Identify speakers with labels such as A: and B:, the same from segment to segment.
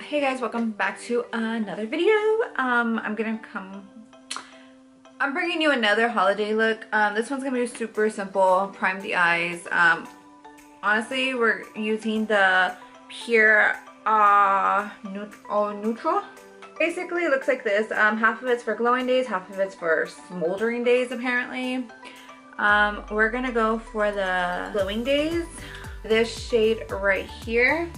A: hey guys welcome back to another video. Um i'm gonna come i'm bringing you another holiday look. Um this one's gonna be super simple prime the eyes. Um honestly we're using the PUR uh neut oh, neutral. Basically it looks like this. Um half of it's for glowing days half of it's for smoldering days apparently. Um we're gonna go for the glowing days. This shade right here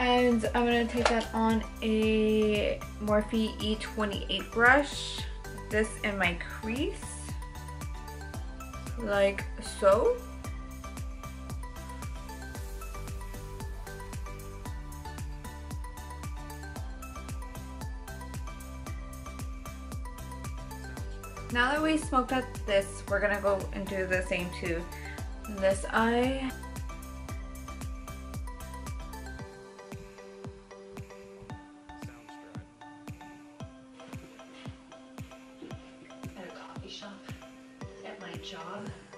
A: and I'm gonna take that on a Morphe E28 brush. This in my crease. Like so. Now that we smoked out this, we're gonna go and do the same to this eye.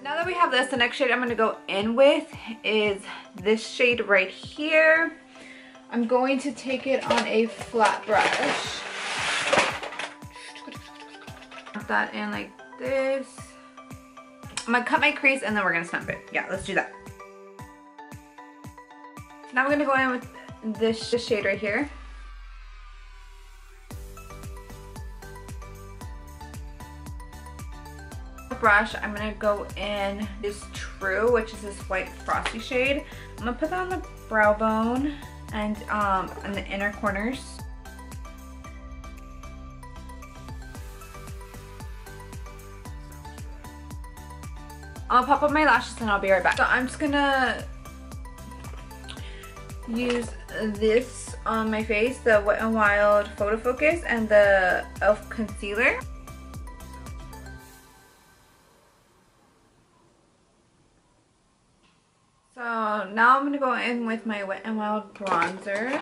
A: Now that we have this, the next shade I'm gonna go in with is this shade right here. I'm going to take it on a flat brush. Put that in like this. I'm gonna cut my crease and then we're gonna snap it. Yeah, let's do that. Now I'm gonna go in with this shade right here. Brush, I'm gonna go in this True, which is this white frosty shade. I'm gonna put that on the brow bone and um, in the inner corners. I'll pop up my lashes and I'll be right back. So I'm just gonna use this on my face, the Wet n Wild Photo Focus and the e.l.f. Concealer. Um, now I'm going to go in with my Wet n Wild bronzer.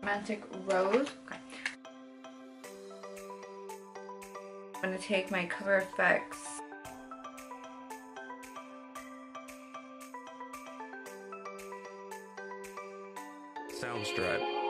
A: Romantic Rose. Okay. I'm going to take my Cover Effects
B: Soundstripe.